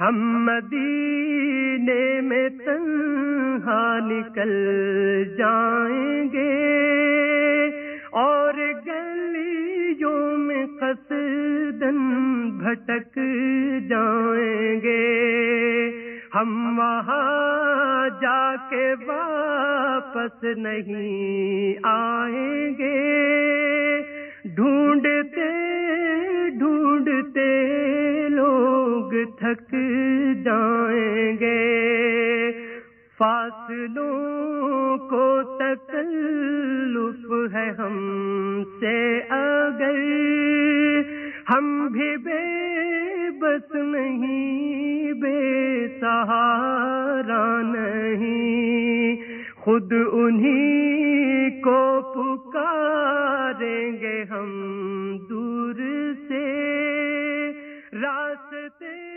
ہم مدینے میں تنہا نکل جائیں گے اور گلیوں میں قصدن بھٹک جائیں گے۔ ہم وہاں جا کے واپس نہیں آئیں گے۔ ڈھونڈتے تھک جائیں گے۔ فاصلوں کو تکلف ہے ہم سے اگر۔ ہم بھی بے بس نہیں، بے سہارا نہیں۔ خود انہیں کو پکاریں گے ہم دور سے۔ راستے